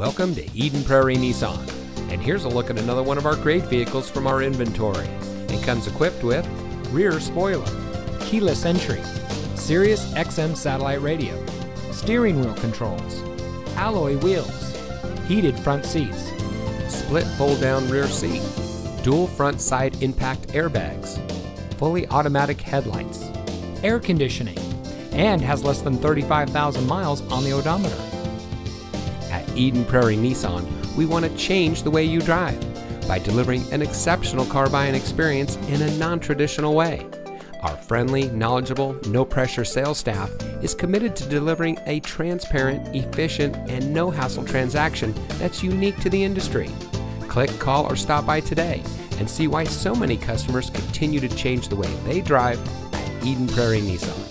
Welcome to Eden Prairie Nissan. And here's a look at another one of our great vehicles from our inventory. It comes equipped with rear spoiler, keyless entry, Sirius XM satellite radio, steering wheel controls, alloy wheels, heated front seats, split fold down rear seat, dual front side impact airbags, fully automatic headlights, air conditioning, and has less than 35,000 miles on the odometer. Eden Prairie Nissan, we want to change the way you drive by delivering an exceptional car buying experience in a non traditional way. Our friendly, knowledgeable, no pressure sales staff is committed to delivering a transparent, efficient, and no hassle transaction that's unique to the industry. Click, call, or stop by today and see why so many customers continue to change the way they drive at Eden Prairie Nissan.